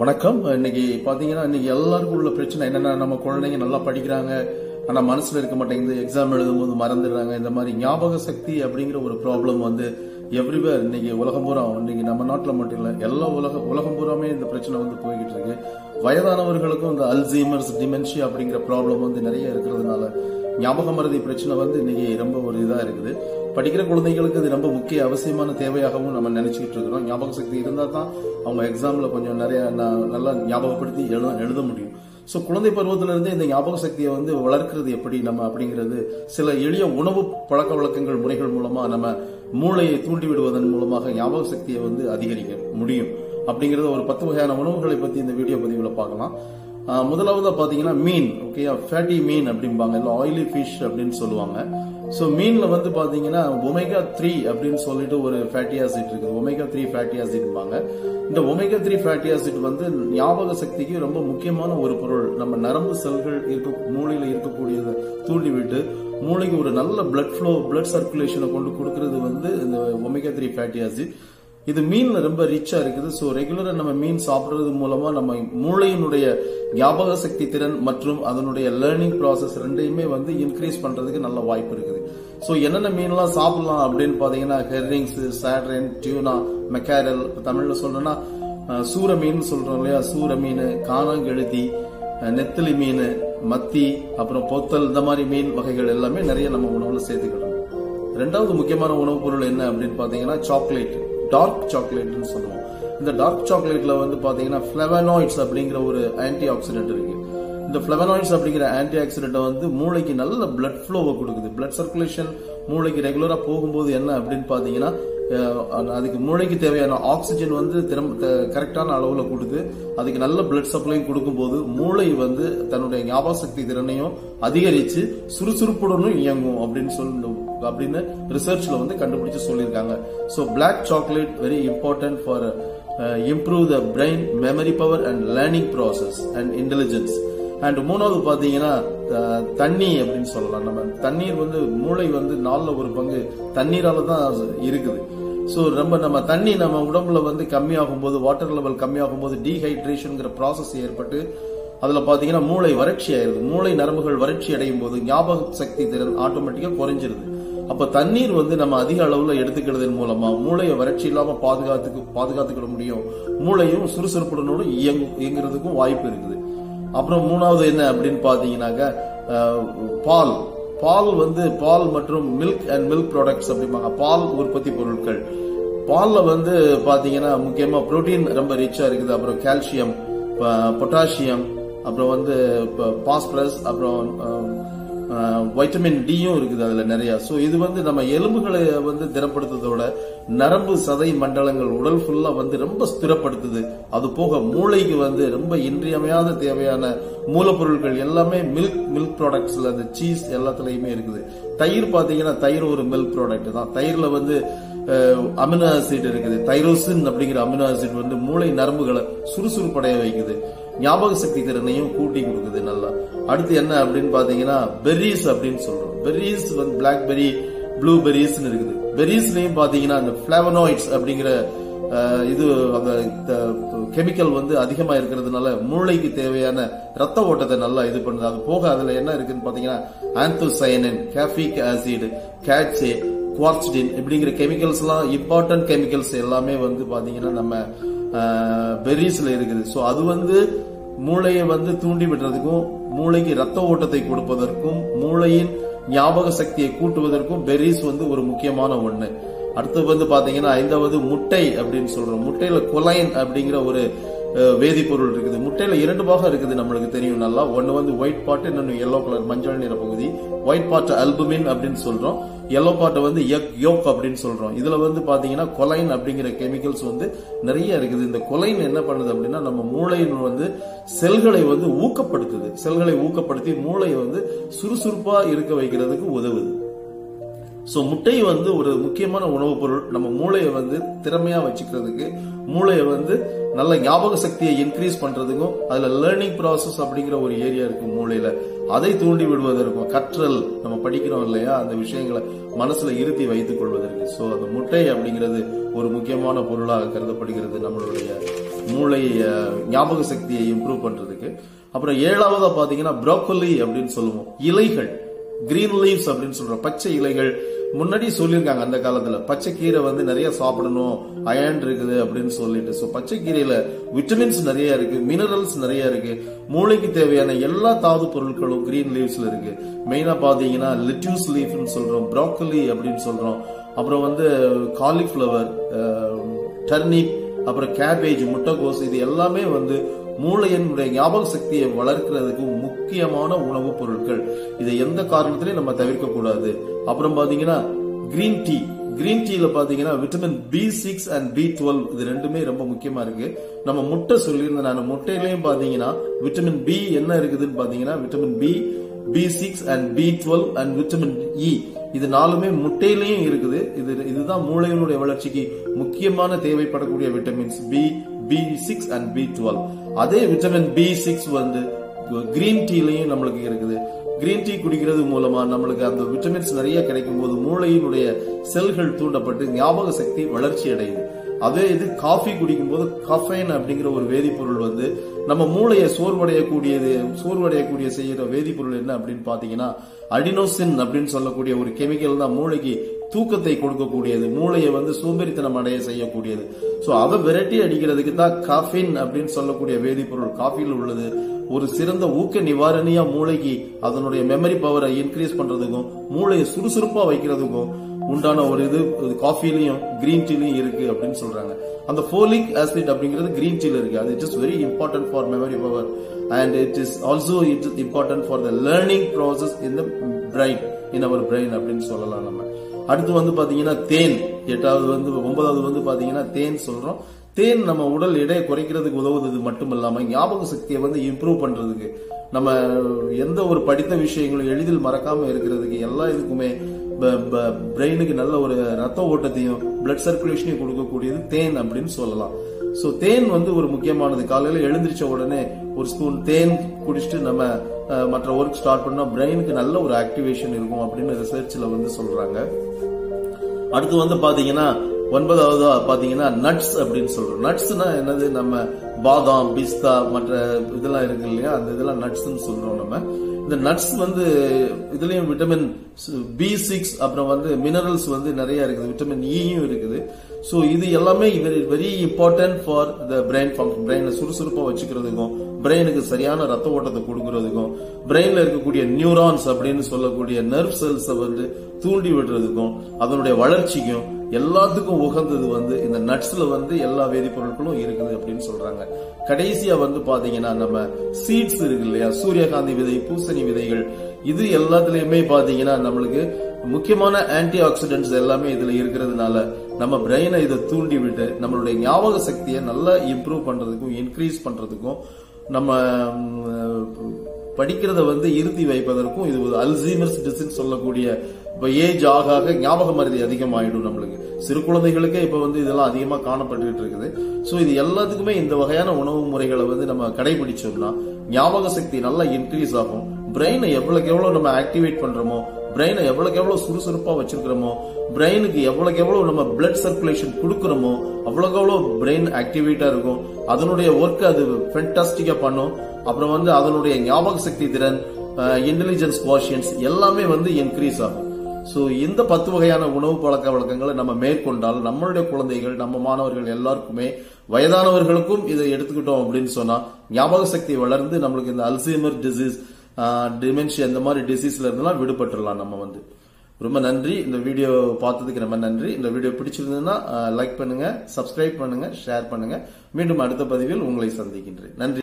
வணக்கம். இன்னைக்கு பாத்தீங்கன்னா இன்னைக்கு எல்லாருக்கும் உள்ள பிரச்சனை என்னன்னா நம்ம குழந்தைங்க நல்லா படிக்கிறாங்க. ஆனா மனசுல இருக்க மாட்டேங்குது. எக்ஸாம் எழுதும்போது மறந்துடுறாங்க. இந்த மாதிரி ஞாபக சக்தி அப்படிங்கிற ஒரு ப்ராப்ளம் வந்து எவ்ரிவேர் இன்னைக்கு உலகம் பூரா இன்னைக்கு நம்ம நாட்டில் மட்டும் இல்லை எல்லா உலக உலகம் பூராமே இந்த பிரச்சனை வந்து போய்கிட்டு இருக்கு. வயதானவர்களுக்கும் இந்த அல்சீமர்ஸ் டிமென்ஷியா அப்படிங்கிற ப்ராப்ளம் வந்து நிறைய இருக்கிறதுனால ஞாபக மருதி பிரச்சனை வந்து இன்னைக்கு ரொம்ப ஒரு இதாக இருக்குது. படிக்கிற குழந்தைகளுக்கு இது ரொம்ப முக்கிய அவசியமான தேவையாகவும் நம்ம நினைச்சுக்கிட்டு இருக்கிறோம். ஞாபக சக்தி இருந்தா தான் அவங்க எக்ஸாம்ல கொஞ்சம் நிறைய நல்லா ஞாபகப்படுத்தி எழுத எழுத முடியும். ஸோ குழந்தை பருவத்திலேருந்தே இந்த ஞாபக சக்தியை வந்து வளர்க்கிறது எப்படி நம்ம அப்படிங்கிறது சில எளிய உணவு பழக்க வழக்கங்கள் முறைகள் மூலமா நம்ம மூளையை தூண்டி விடுவதன் மூலமாக ஞாபக சக்தியை வந்து அதிகரிக்க முடியும். அப்படிங்கறத ஒரு பத்து வகையான உணவுகளை பத்தி இந்த வீடியோ பதிவுல பார்க்கலாம். முதலாவது பார்த்தீங்கன்னா பாத்தீங்கன்னா மீன் ஓகே ஃபேட்டி மீன் அப்படிம்பாங்க. இல்ல ஆயிலி ஃபிஷ் அப்படின்னு சொல்லுவாங்க. ஸோ மீனில் வந்து பார்த்தீங்கன்னா ஒமேகா த்ரீ அப்படின்னு சொல்லிட்டு ஒரு ஃபேட்டி ஆசிட் இருக்குது. ஒமேகா த்ரீ ஃபேட்டி ஆசிட்பாங்க இந்த ஒமேகா த்ரீ ஃபேட்டி ஆசிட் வந்து ஞாபக சக்திக்கு ரொம்ப முக்கியமான ஒரு பொருள். நம்ம நரம்பு செல்கள் இருக்க மூளையில் இருக்கக்கூடியதை தூண்டிவிட்டு மூளைக்கு ஒரு நல்ல பிளட் ஃப்ளோ பிளட் சர்க்குலேஷனை கொண்டு கொடுக்கறது வந்து இந்த ஒமேகா த்ரீ ஃபேட்டி ஆசிட் இது மீன்ல ரொம்ப ரிச்சா இருக்குது. ஸோ ரெகுலரா நம்ம மீன் சாப்பிடுறது மூலமா நம்ம மூளையினுடைய ஞாபக சக்தி திறன் மற்றும் அதனுடைய லேர்னிங் ப்ராசஸ் ரெண்டையுமே வந்து இன்க்ரீஸ் பண்றதுக்கு நல்ல வாய்ப்பு இருக்குது. ஸோ என்னென்ன மீன்லாம் சாப்பிடலாம் அப்படின்னு பாத்தீங்கன்னா ஹெர்ரிங்ஸ் சாட்ரின் டியூனா மெக்காரல் தமிழ்ல சொல்லணும்னா சூர மீன் சொல்றோம் இல்லையா? சூர மீன் காணாங்கெழுதி நெத்திலி மீன் மத்தி அப்புறம் பொத்தல் இந்த மாதிரி மீன் வகைகள் எல்லாமே நிறைய நம்ம உணவுல சேர்த்துக்கணும் ரெண்டாவது முக்கியமான உணவுப் பொருள் என்ன அப்படின்னு பாத்தீங்கன்னா சாக்லேட் டார்க் சாக்லேட்னு சொல்லுவோம். இந்த டார்க் சாக்லேட்ல வந்து பாத்தீங்கன்னா ஃபிளவனாய்ட்ஸ் அப்படிங்கிற ஒரு ஆன்டி ஆக்சிடென்ட் இருக்கு. இந்த ஃபிளவனாய்ட்ஸ் அப்படிங்கிற ஆன்டி ஆக்சிடென்ட் வந்து மூளைக்கு நல்ல பிளட் ஃப்ளோவை கொடுக்குது. பிளட் சர்க்குலேஷன் மூளைக்கு ரெகுலரா போகும்போது என்ன அப்படின்னு பாத்தீங்கன்னா அதுக்கு மூளைக்கு தேவையான ஆக்சிஜன் வந்து கரெக்டான அளவுல கொடுத்து அதுக்கு நல்ல பிளட் சப்ளையும் கொடுக்கும்போது மூளை வந்து தன்னுடைய ஞாபக சக்தி திறனையும் அதிகரிச்சு சுறுசுறுப்புடனும் இயங்கும் அப்படின்னு சொல்லி அப்படின்னு ரிசர்ச்ல வந்து கண்டுபிடிச்சு சொல்லியிருக்காங்க. So black chocolate very important for improve the brain memory power and learning process and intelligence and மூணாவது பாத்தீங்கன்னா தண்ணி அப்படின்னு சொல்லலாம். நம்ம தண்ணீர் வந்து மூளை வந்து நாலில் ஒரு பங்கு தண்ணீரால தான் இருக்குது. ஸோ ரொம்ப நம்ம தண்ணி நம்ம உடம்புல வந்து கம்மியாகும் போது வாட்டர் லெவல் கம்மியாகும் போது டீஹைட்ரேஷன்ங்கிற ப்ராசஸ் ஏற்பட்டு அதுல பாத்தீங்கன்னா மூளை வறட்சி ஆயிருது. மூளை நரம்புகள் வறட்சி அடையும் போது ஞாபக சக்தி திறன் ஆட்டோமேட்டிக்கா குறைஞ்சிருது. அப்ப தண்ணீர் வந்து நம்ம அதிக அளவுல எடுத்துக்கிறதன் மூலமா மூளையை வறட்சி இல்லாம பாதுகாத்துக்கு பாதுகாத்துக்கிட முடியும். மூளையும் சுறுசுறுப்புடனோட இயங்கு இயங்குறதுக்கும் வாய்ப்பு இருக்குது. அப்புறம் மூணாவது என்ன அப்படின்னு பாத்தீங்கன்னாக்க பால். பால் வந்து பால் மற்றும் மில்க் அண்ட் மில்க் ப்ராடக்ட்ஸ் அப்படிம்பாங்க. பால் உற்பத்தி பொருட்கள். பால்ல வந்து பாத்தீங்கன்னா முக்கியமா புரோட்டீன் ரொம்ப ரிச்சா இருக்குது. அப்புறம் கால்சியம் பொட்டாசியம் அப்புறம் வந்து பாஸ்பரஸ் அப்புறம் வைட்டமின் டியும் இருக்குது அதுல நிறைய. சோ இது வந்து நம்ம எலும்புகளை வந்து திறப்படுத்துறதோட நரம்பு சதை மண்டலங்கள் உடல் ஃபுல்லா வந்து ரொம்ப ஸ்திரப்படுத்துது. அது போக மூளைக்கு வந்து ரொம்ப இன்றியமையாத தேவையான மூலப்பொருட்கள் எல்லாமே மில்க் மில்க் ப்ராடக்ட்ஸ்ல அந்த சீஸ் எல்லாத்துலயுமே இருக்குது. தயிர் பாத்தீங்கன்னா தயிர் ஒரு மில்க் ப்ராடக்ட் தான். தயிர்ல வந்து அமினோ ஆசிட் இருக்குது. தைரோசின் அப்படிங்கிற அமினோ ஆசிட் வந்து மூளை நரம்புகளை சுறுசுறுப்படைய வைக்குது. ஞாபக சக்தி திறனையும் கூட்டி கொடுக்குது நல்லா. அடுத்து என்ன அப்படின்னு பாத்தீங்கன்னா பெர்ரிஸ் அப்படின்னு சொல்றோம். பெர்ரிஸ் வந்து பிளாக்பெரி ப்ளூ இருக்குது. பெர்ரிஸ்லயும் பாத்தீங்கன்னா அந்த பிளவனாய்ட்ஸ் அப்படிங்கிற இது அந்த கெமிக்கல் வந்து அதிகமா இருக்கிறதுனால மூளைக்கு தேவையான ரத்த ஓட்டத்தை நல்லா இது பண்ணுது. அது போக அதுல என்ன இருக்குன்னு பாத்தீங்கன்னா ஆந்தோசயனின் கேஃபிக் ஆசிட் கேட்சே குவார்ச்சிடின் இப்படிங்கிற கெமிக்கல்ஸ் எல்லாம் இம்பார்ட்டன்ட் கெமிக்கல்ஸ் எல்லாமே வந்து பாத்தீங்கன்னா நம்ம பெரிஸ்ல இருக்குது. சோ அது வந்து மூளையை வந்து தூண்டி விடுறதுக்கும் மூளைக்கு ரத்த ஓட்டத்தை கொடுப்பதற்கும் மூளையின் ஞாபக சக்தியை கூட்டுவதற்கும் பெரிஸ் வந்து ஒரு முக்கியமான ஒண்ணு. அடுத்து வந்து பாத்தீங்கன்னா ஐந்தாவது முட்டை அப்படின்னு சொல்றோம். முட்டையில கொலைன் அப்படிங்கிற ஒரு வேதிப்பொருள் இருக்குது. முட்டையில இரண்டு பாகம் இருக்குது நம்மளுக்கு தெரியும் நல்லா. ஒன்னு வந்து ஒயிட் பாட் இன்னொன்னு எல்லோ கலர் மஞ்சள் நிற பகுதி. ஒயிட் பாட் அல்புமின் அப்படின்னு சொல்றோம். எல்லோ பாட்டை வந்து எக் யோக் அப்படின்னு சொல்றோம். இதுல வந்து பாத்தீங்கன்னா கொலைன் அப்படிங்கிற கெமிக்கல்ஸ் வந்து நிறைய இருக்குது. இந்த கொலைன் என்ன பண்ணுது அப்படின்னா நம்ம மூளையின் வந்து செல்களை வந்து ஊக்கப்படுத்துது. செல்களை ஊக்கப்படுத்தி மூளையை வந்து சுறுசுறுப்பா இருக்க வைக்கிறதுக்கு உதவுது. ஸோ முட்டை வந்து ஒரு முக்கியமான உணவுப் பொருள். நம்ம மூளையை வந்து திறமையாக வச்சுக்கிறதுக்கு மூளையை வந்து நல்ல ஞாபக சக்தியை இன்க்ரீஸ் பண்ணுறதுக்கும் அதில் லேர்னிங் ப்ராசஸ் அப்படிங்கிற ஒரு ஏரியா இருக்கும் மூளையில். அதை தூண்டி விடுவதற்கும் கற்றல் நம்ம படிக்கிறோம் இல்லையா? அந்த விஷயங்களை மனசுல இருத்தி வைத்துக் கொள்வதற்கு. ஸோ அந்த முட்டை அப்படிங்கிறது ஒரு முக்கியமான பொருளாக கருதப்படுகிறது நம்மளுடைய மூளை ஞாபக சக்தியை இம்ப்ரூவ் பண்றதுக்கு. அப்புறம் ஏழாவதா பாத்தீங்கன்னா ப்ரோக்கோலி அப்படின்னு சொல்லுவோம். இலைகள். கிரீன் லீவ்ஸ் அப்படின்னு சொல்றோம் பச்சை இலைகள் முன்னாடி சொல்லியிருக்காங்க அந்த காலத்துல. பச்சை கீரை வந்து நிறைய சாப்பிடணும் அயன் இருக்குது அப்படின்னு சொல்லிட்டு. ஸோ பச்சை கீரையில விட்டமின்ஸ் நிறைய இருக்கு மினரல்ஸ் நிறைய இருக்கு. மூளைக்கு தேவையான எல்லா தாது பொருட்களும் கிரீன் லீவ்ஸ்ல இருக்கு. மெயினா பாத்தீங்கன்னா லிட்யூஸ் லீஃப்னு சொல்றோம் ப்ரோக்கலி அப்படின்னு சொல்றோம். அப்புறம் வந்து காலிஃபிளவர் டர்னிப் அப்புறம் கேபேஜ் முட்டைகோஸ் இது எல்லாமே வந்து மூளையினுடைய ஞாபக சக்தியை வளர்க்கிறதுக்கு முக்கியமான உணவுப் பொருட்கள். இதை எந்த காரணத்திலையும் நம்ம தவிர்க்க கூடாது. அப்புறம் பாத்தீங்கன்னா கிரீன் டீ கிரீன் டீல பாத்தீங்கன்னா vitamin B six and B twelve இது ரெண்டுமே ரொம்ப முக்கியமா இருக்கு. நம்ம முட்டை சொல்லியிருந்தேன் நான் முட்டையிலையும் பாத்தீங்கன்னா விட்டமின் பி என்ன இருக்குதுன்னு பாத்தீங்கன்னா vitamin B B six and B twelve and vitamin E இது நாலுமே முட்டையிலையும் இருக்குது. இது இதுதான் மூளையினுடைய வளர்ச்சிக்கு முக்கியமான தேவைப்படக்கூடிய vitamins B B six and B twelve அதே விட்டமின் பி சிக்ஸ் வந்து கிரீன் டீலையும் நம்மளுக்கு இருக்குது. கிரீன் டீ குடிக்கிறது மூலமா நம்மளுக்கு அந்த விட்டமின்ஸ் நிறைய கிடைக்கும் போது மூளையினுடைய செல்கள் தூண்டப்பட்டு ஞாபக சக்தி வளர்ச்சி அடையுது அதே இது காஃபி குடிக்கும் போது கஃபைன் அப்படிங்கிற ஒரு வேதிப்பொருள் வந்து நம்ம மூளையை சோர்வடையக்கூடியது சோர்வடையக்கூடிய செய்யற வேதிப்பொருள் என்ன அப்படின்னு பாத்தீங்கன்னா அடினோசின் அப்படின்னு சொல்லக்கூடிய ஒரு கெமிக்கல் தான் மூளைக்கு தூக்கத்தை கொடுக்கக்கூடியது மூளையை வந்து சோம்பேறித்தனம் அடைய செய்யக்கூடியது. ஸோ அதை விரட்டி அடிக்கிறதுக்கு தான் காஃபின் அப்படின்னு சொல்லக்கூடிய வேதிப்பொருள் காஃபியில் உள்ளது. ஒரு சிறந்த ஊக்க நிவாரணியா மூளைக்கு அதனுடைய மெமரி பவரை இன்க்ரீஸ் பண்றதுக்கும் மூளையை சுறுசுறுப்பா வைக்கிறதுக்கும் உண்டான ஒரு இது காஃபிலையும் கிரீன் டீலையும் இருக்கு அப்படின்னு சொல்றாங்க. அந்த ஃபோலிக் ஆசிட் அப்படிங்கிறது கிரீன் டீல இருக்கு. அது it is very important for memory power and it is also it is important for the learning process in the brain in our brain அப்படின்னு சொல்லலாம் நம்ம. அடுத்து வந்து பாத்தீங்கன்னா தேன். எட்டாவது வந்து ஒன்பதாவது வந்து பாத்தீங்கன்னா தேன் சொல்றோம். தேன் நம்ம உடல் எடையை குறைக்கிறதுக்கு உதவுவது மட்டும் இல்லாம ஞாபக சக்தியை வந்து இம்ப்ரூவ் பண்றதுக்கு. நம்ம எந்த ஒரு படித்த விஷயங்களும் எளிதில் மறக்காம இருக்கிறதுக்கு எல்லா இதுக்குமே பிரெயினுக்கு நல்ல ஒரு ரத்த ஓட்டத்தையும் பிளட் சர்க்குலேஷனையும் கொடுக்கக்கூடியது தேன் அப்படின்னு சொல்லலாம். சோ தேன் வந்து ஒரு முக்கியமானது. காலையில எழுந்திரிச்ச உடனே ஒரு ஸ்பூன் தேன் குடிச்சிட்டு நம்ம அஹ், மற்ற ஒர்க் ஸ்டார்ட் பண்ணா பிரெயினுக்கு நல்ல ஒரு ஆக்டிவேஷன் இருக்கும் அப்படின்னு ரிசர்ச்ல வந்து சொல்றாங்க. அடுத்து வந்து பாத்தீங்கன்னா ஒன்பதாவதா பாத்தீங்கன்னா நட்ஸ் அப்படின்னு சொல்றோம். நட்ஸ்னா என்னது? நம்ம பாதாம் பிஸ்தா மற்ற இதெல்லாம் இருக்கு இல்லையா? அந்த இதெல்லாம் நட்ஸ்ன்னு சொல்றோம் நம்ம. இந்த நட்ஸ் வந்து இதுலயும் விட்டமின் பி சிக்ஸ் அப்புறம் வந்து மினரல்ஸ் வந்து நிறைய இருக்குது. விட்டமின் இயும் e இருக்குது. ஸோ இது எல்லாமே very very important for the brain function பிரெயினை சுறுசுறுப்பாக வச்சுக்கிறதுக்கும் பிரெயினுக்கு சரியான ரத்த ஓட்டத்தை கொடுக்கறதுக்கும் பிரெயின்ல இருக்கக்கூடிய நியூரான்ஸ் அப்படின்னு சொல்லக்கூடிய நர்வ் செல்ஸை வந்து தூண்டி விடுறதுக்கும் அதனுடைய வளர்ச்சிக்கும் எல்லாத்துக்கும் உகந்தது வந்து இந்த நட்ஸ்ல வந்து எல்லா வேதிப்பொருட்களும் இருக்குது அப்படின்னு சொல்றாங்க. கடைசியா வந்து பாத்தீங்கன்னா நம்ம சீட்ஸ் இருக்கு இல்லையா? சூரியகாந்தி விதை பூசணி விதைகள். இது எல்லாத்துலயுமே பாத்தீங்கன்னா நம்மளுக்கு முக்கியமான ஆன்டி ஆக்சிடென்ட்ஸ் எல்லாமே இதுல இருக்கிறதுனால நம்ம பிரெயினை இதை தூண்டி விட்டு நம்மளுடைய ஞாபக சக்தியை நல்லா இம்ப்ரூவ் பண்றதுக்கும் இன்க்ரீஸ் பண்றதுக்கும் நம்ம படிக்கிறத வந்து இருத்தி வைப்பதற்கும் இது ஒரு அல்சீமர்ஸ் டிசின் சொல்லக்கூடிய இப்போ ஏஜ் ஆக ஆக ஞாபக மருதி அதிகமாகிடும் நம்மளுக்கு. சிறு குழந்தைகளுக்கே இப்போ வந்து இதெல்லாம் அதிகமாக காணப்பட்டுக்கிட்டு இருக்குது. ஸோ இது எல்லாத்துக்குமே இந்த வகையான உணவு முறைகளை வந்து நம்ம கடைபிடிச்சோம்னா ஞாபக சக்தி நல்லா இன்க்ரீஸ் ஆகும். பிரெயினை எவ்வளோக்கு எவ்வளோ நம்ம ஆக்டிவேட் பண்ணுறோமோ பிரெயினை எவ்வளோக்கு எவ்வளோ சுறுசுறுப்பாக வச்சிருக்கிறோமோ பிரெயினுக்கு எவ்வளவுக்கு எவ்வளவு நம்ம பிளட் சர்க்குலேஷன் கொடுக்கறோமோ அவ்வளவுக்கு எவ்வளவு பிரெயின் ஆக்டிவேட்டா இருக்கும். அதனுடைய ஒர்க் அது ஃபென்டாஸ்டிக்கா பண்ணும். அப்புறம் வந்து அதனுடைய ஞாபக சக்தி திறன் இன்டெலிஜென்ஸ் குவாஷியன்ஸ் எல்லாமே வந்து இன்க்ரீஸ் ஆகும். ஸோ இந்த பத்து வகையான உணவு பழக்க வழக்கங்களை நம்ம மேற்கொண்டால் நம்மளுடைய குழந்தைகள் நம்ம மாணவர்கள் எல்லாருக்குமே வயதானவர்களுக்கும் இதை எடுத்துக்கிட்டோம் அப்படின்னு சொன்னா ஞாபக சக்தி வளர்ந்து நம்மளுக்கு இந்த அல்சைமர் டிசீஸ் டிமென்ஷியா இந்த மாதிரி டிசீஸ்ல இருந்தெல்லாம் விடுபட்டுடலாம் நம்ம வந்து. ரொம்ப நன்றி. இந்த வீடியோ பார்த்ததுக்கு ரொம்ப நன்றி. இந்த வீடியோ பிடிச்சிருந்ததுன்னா லைக் பண்ணுங்க சப்ஸ்கிரைப் பண்ணுங்க ஷேர் பண்ணுங்க. மீண்டும் அடுத்த பதிவில் உங்களை சந்திக்கின்றேன். நன்றி.